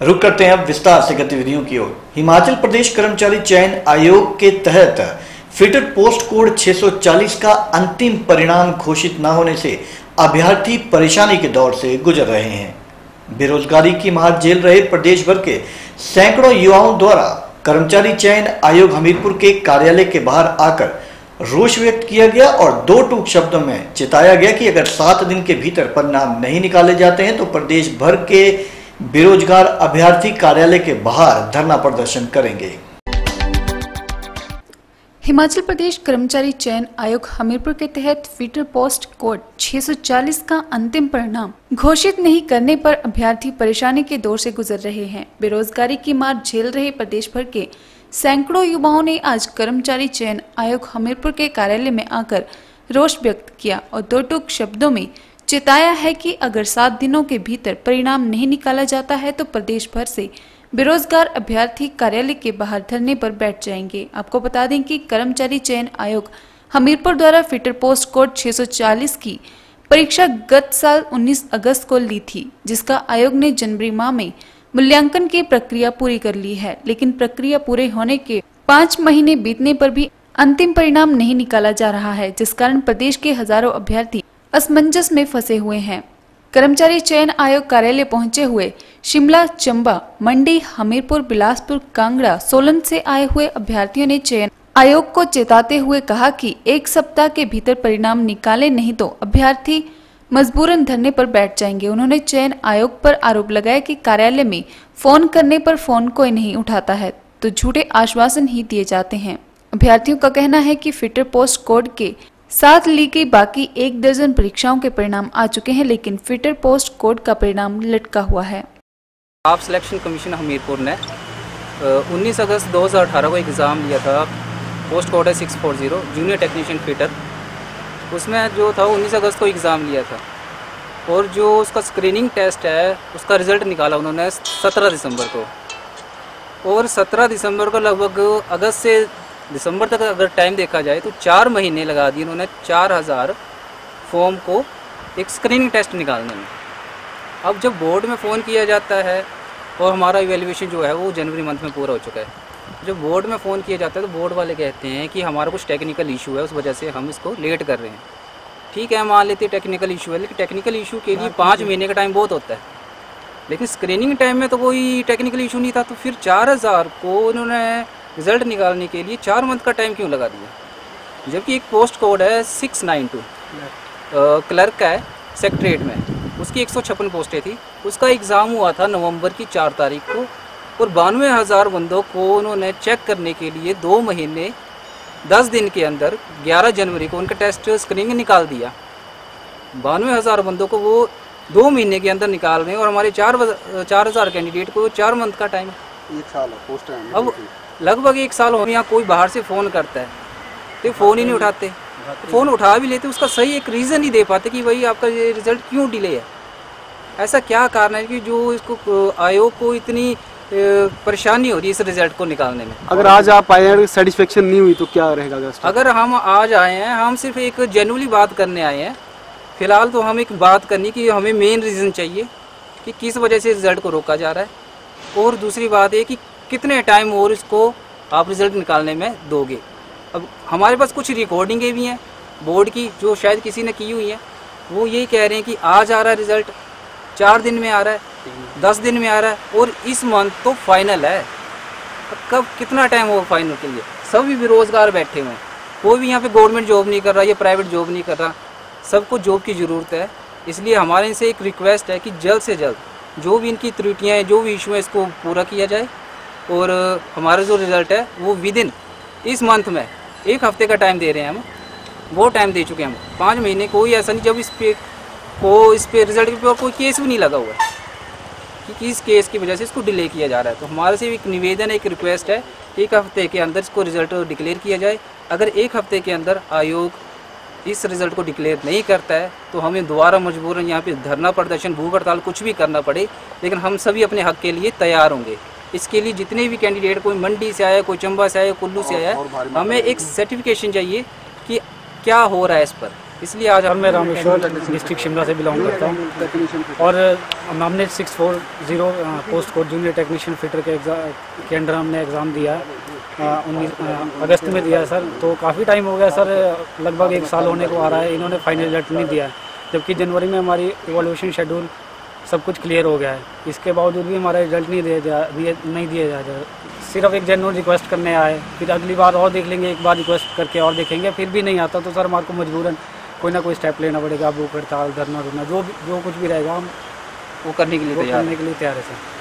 रुक करते हैं अब विस्तार से गतिविधियों की ओर। हिमाचल प्रदेश कर्मचारी चयन आयोग के तहत फिटेड पोस्ट कोड 640 का अंतिम परिणाम घोषित न होने से अभ्यर्थी परेशानी के दौर से गुजर रहे हैं। बेरोजगारी की मार झेल रहे प्रदेश भर के सैकड़ों युवाओं द्वारा कर्मचारी चयन आयोग हमीरपुर के कार्यालय के बाहर आकर रोष व्यक्त किया गया और दो टूक शब्दों में चिताया गया कि अगर सात दिन के भीतर परिणाम नहीं निकाले जाते हैं तो प्रदेश भर के बेरोजगार अभ्यर्थी कार्यालय के बाहर धरना प्रदर्शन करेंगे। हिमाचल प्रदेश कर्मचारी चयन आयोग हमीरपुर के तहत फीटर पोस्ट कोड 640 का अंतिम परिणाम। घोषित नहीं करने पर अभ्यर्थी परेशानी के दौर से गुजर रहे हैं। बेरोजगारी की मार झेल रहे प्रदेश भर के सैकड़ों युवाओं ने आज कर्मचारी चयन आयोग हमीरपुर के कार्यालय में आकर रोष व्यक्त किया और दो टूक शब्दों में चिताया है कि अगर सात दिनों के भीतर परिणाम नहीं निकाला जाता है तो प्रदेश भर से बेरोजगार अभ्यर्थी कार्यालय के बाहर धरने पर बैठ जाएँगे। आपको बता दें कि कर्मचारी चयन आयोग हमीरपुर द्वारा फिटर पोस्ट कोड 640 की परीक्षा गत साल 19 अगस्त को ली थी, जिसका आयोग ने जनवरी माह में मूल्यांकन की प्रक्रिया पूरी कर ली है। लेकिन प्रक्रिया पूरे होने के पाँच महीने बीतने पर भी अंतिम परिणाम नहीं निकाला जा रहा है, जिस कारण प्रदेश के हज़ारों अभ्यर्थी असमंजस में फंसे हुए हैं। कर्मचारी चयन आयोग कार्यालय पहुँचे हुए शिमला, चंबा, मंडी, हमीरपुर, बिलासपुर, कांगड़ा, सोलन से आए हुए अभ्यर्थियों ने चयन आयोग को चेताते हुए कहा कि एक सप्ताह के भीतर परिणाम निकाले, नहीं तो अभ्यर्थी मजबूरन धरने पर बैठ जाएँगे। उन्होंने चयन आयोग पर आरोप लगाया कि कार्यालय में फ़ोन करने पर फ़ोन कोई नहीं उठाता है तो झूठे आश्वासन ही दिए जाते हैं। अभ्यर्थियों का कहना है कि फिटर पोस्ट कोड के साथ ली गई बाकी एक दर्जन परीक्षाओं के परिणाम आ चुके हैं, लेकिन फिटर पोस्ट कोड का परिणाम लटका हुआ है। आप सिलेक्शन कमीशन हमीरपुर ने 19 अगस्त 2018 को एग्ज़ाम लिया था। पोस्ट कोड है 640 जूनियर टेक्नीशियन फिटर। उसमें जो था 19 अगस्त को एग्ज़ाम लिया था। और जो उसका स्क्रीनिंग टेस्ट है, उसका रिज़ल्ट निकाला उन्होंने 17 दिसंबर को। और 17 दिसंबर को लगभग अगस्त से दिसंबर तक अगर टाइम देखा जाए तो चार महीने लगा दिए उन्होंने चार हज़ार फॉर्म को एक स्क्रीनिंग टेस्ट निकालने में। अब जब बोर्ड में फ़ोन किया जाता है और हमारा इवेल्यूशन जो है वो जनवरी मंथ में पूरा हो चुका है जब बोर्ड में फ़ोन किया जाता है तो बोर्ड वाले कहते हैं कि हमारा कुछ टेक्निकल इशू है उस वजह से हम इसको लेट कर रहे हैं। ठीक है मान लेते हैं टेक्निकल इशू है लेकिन टेक्निकल इशू के लिए पाँच महीने का टाइम बहुत होता है। लेकिन स्क्रीनिंग टाइम में तो कोई टेक्निकल इशू नहीं था तो फिर चार हज़ार को उन्होंने रिज़ल्ट निकालने के लिए चार मंथ का टाइम क्यों लगा दिया? जबकि एक पोस्ट कोड है सिक्स नाइन टू क्लर्क का है सेक्रेटरीट में। उसकी एक सौ छप्पन पोस्टें थी। उसका एग्ज़ाम हुआ था नवंबर की चार तारीख को और बानवे हज़ार बंदों को उन्होंने चेक करने के लिए दो महीने दस दिन के अंदर ग्यारह जनवरी को उनका टेस्ट स्क्रीनिंग निकाल दिया। बानवे हज़ार बंदों को वो दो महीने के अंदर निकाल रहे हैं और हमारे चार चार हज़ार कैंडिडेट को चार मंथ का टाइम एक साल पोस्ट अब लगभग एक साल हो यहाँ कोई बाहर से फ़ोन करता है। तो फ़ोन ही नहीं उठाते। फ़ोन उठा भी लेते उसका सही एक रीज़न ही दे पाते कि भाई आपका ये रिज़ल्ट क्यों डिले है? ऐसा क्या कारण है कि जो इसको आयोग को इतनी परेशानी हो रही है इस रिज़ल्ट को निकालने में? अगर आज आप आए हैं सेटिस्फेक्शन नहीं हुई तो क्या रहेगा अगर अगर हम आज आए हैं हम सिर्फ़ एक जेनुअली बात करने आए हैं। फ़िलहाल तो हम एक बात करनी कि हमें मेन रीज़न चाहिए कि किस वजह से रिज़ल्ट को रोका जा रहा है। और दूसरी बात है कि कितने टाइम और इसको आप रिज़ल्ट निकालने में दोगे? अब हमारे पास कुछ रिकॉर्डिंगें भी हैं। बोर्ड की, जो शायद किसी ने की हुई हैं, वो यही कह रहे हैं कि आज आ रहा है रिज़ल्ट चार दिन में आ रहा है, दस दिन में आ रहा है, और इस मंथ तो फाइनल है। कब, कितना टाइम होगा फाइनल के लिए? सभी बेरोज़गार बैठे हुए हैं। कोई भी यहाँ पे गवर्नमेंट जॉब नहीं कर रहा, या प्राइवेट जॉब नहीं कर रहा। सबको जॉब की ज़रूरत है। इसलिए हमारे इनसे एक रिक्वेस्ट है कि जल्द से जल्द, जो भी इनकी त्रुटियाँ हैं, जो भी इशू हैं, इसको पूरा किया जाए। और हमारा जो रिज़ल्ट है, वो विद इन इस मंथ में, एक हफ़्ते का टाइम दे रहे हैं हम। वो टाइम दे चुके हैं हम। पाँच महीने, कोई ऐसा नहीं, जब इस पे, को इस पे रिज़ल्ट के ऊपर कोई केस भी नहीं लगा हुआ है। कि किस केस की वजह से इसको डिले किया जा रहा है। तो हमारे से एक निवेदन, एक रिक्वेस्ट है, एक हफ़्ते के अंदर इसको रिज़ल्ट डिक्लेयर किया जाए। अगर एक हफ़्ते के अंदर आयोग इस रिज़ल्ट को डिक्लेयर नहीं करता है तो हमें दोबारा मजबूरन यहाँ पे धरना प्रदर्शन भूख हड़ताल कुछ भी करना पड़े, लेकिन हम सभी अपने हक के लिए तैयार होंगे। इसके लिए जितने भी कैंडिडेट कोई मंडी से आया कोई चंबा से आया कुल्लू से आया हमें एक सर्टिफिकेशन चाहिए कि क्या हो रहा है इस पर। इसलिए आज मैं रामेश्वर डिस्ट्रिक्ट शिमला से बिलोंग करता हूँ। और हम- हमने six four zero post code junior technician fitter के एग्ज़ाम के अंडर हमने एग्ज़ाम दिया। है उन्नीस अगस्त में दिया है सर। तो काफ़ी टाइम हो गया सर लगभग एक साल होने को आ रहा है। इन्होंने फाइनल रिज़ल्ट नहीं दिया। है जबकि जनवरी में हमारी इवोल्यूशन शेड्यूल सब कुछ क्लियर हो गया है। इसके बावजूद भी हमारा रिज़ल्ट नहीं दिया जा नहीं दिया जा रहा। सिर्फ़ एक जनरल रिक्वेस्ट करने आए फिर अगली बार और देख लेंगे एक बार रिक्वेस्ट करके और देखेंगे फिर भी नहीं आता तो सर हमारे को मजबूरन कोई ना कोई स्टेप लेना पड़ेगा भूख हड़ताल धरना धरना जो भी जो कुछ भी रहेगा हम वो करने के लिए वो करने के लिए तैयार है सर